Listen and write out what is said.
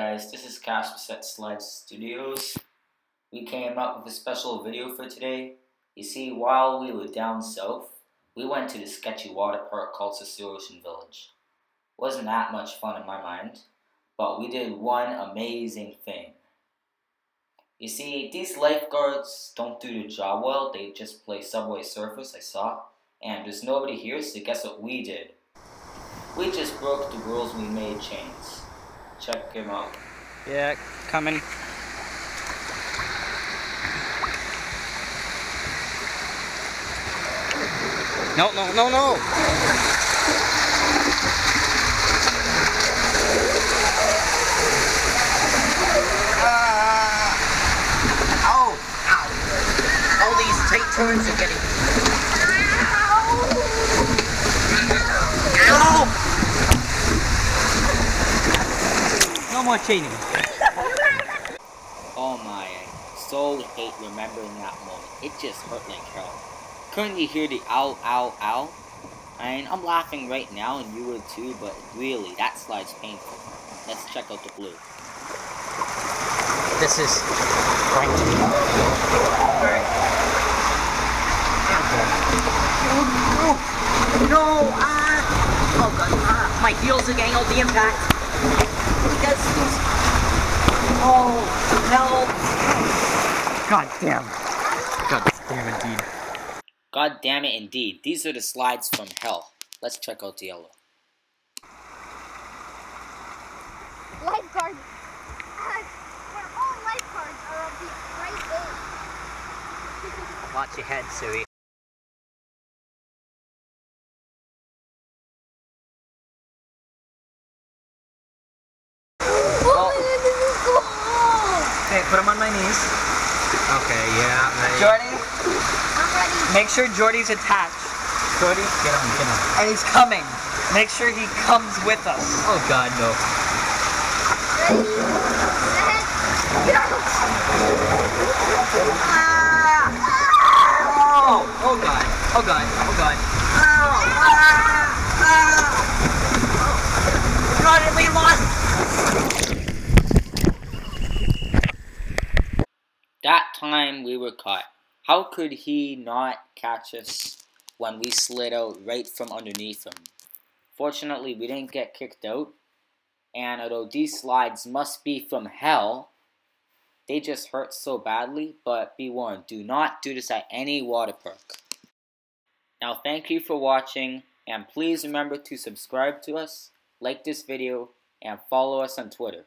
guys, this is Kaspersetz Slide Studios. We came up with a special video for today. You see, while we were down south, we went to the sketchy water park called Sosua Ocean Village. Wasn't that much fun in my mind, but we did one amazing thing. You see, these lifeguards don't do the job well, they just play Subway Surfers, I saw, and there's nobody here, so guess what we did? We just broke the rules, we made chains. Check him out. Yeah, coming. No, no, no, no! Uh, ow, ow. All these tight turns are getting... Ow! No more chaining. Oh my, I so hate remembering that moment. It just hurt like hell. Couldn't you hear the ow, ow, ow? I mean, I'm laughing right now and you would too, but really, that slide's painful. Let's check out the blue. This is going to be very... No, no, ah! Oh god, ah, my heels are getting all the impact. Because these... Oh, help! God damn. God damn indeed. God damn it, indeed. These are the slides from hell. Let's check out the yellow. Lifeguard. Ah, Where all lifeguards are of the right age. Watch your head, Sui. Oh, this is cool. Okay, put him on my knees. Okay, yeah. Jordy, I'm ready. make sure Jordy's attached. Jordy, get on, get on. And he's coming. Make sure he comes with us. Oh god, no. Ready, set, go. Oh! Oh god. Oh god. Oh god. Oh! Ah! Ah! God, we lost! That time we were caught. How could he not catch us when we slid out right from underneath him? Fortunately, we didn't get kicked out, and although these slides must be from hell, they just hurt so badly, but be warned, do not do this at any water park. Now, thank you for watching, and please remember to subscribe to us, like this video, and follow us on Twitter.